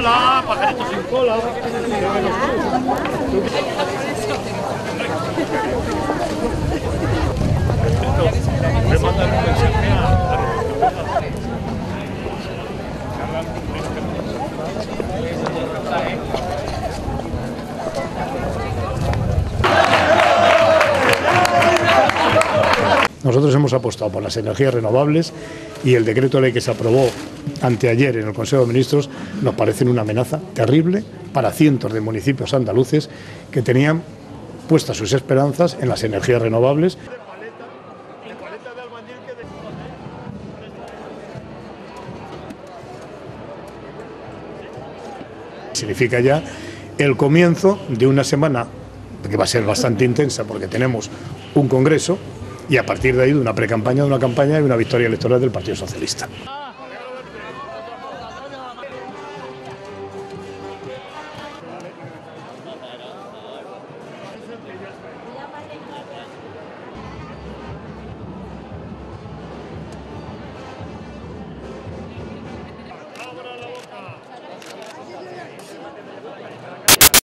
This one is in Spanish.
cola, pajarito sin cola. Me mandan un mensaje a... Nosotros hemos apostado por las energías renovables y el decreto de ley que se aprobó anteayer en el Consejo de Ministros nos parece una amenaza terrible para cientos de municipios andaluces que tenían puestas sus esperanzas en las energías renovables. Significa ya el comienzo de una semana que va a ser bastante intensa porque tenemos un congreso y a partir de ahí de una pre-campaña, de una campaña y una victoria electoral del Partido Socialista.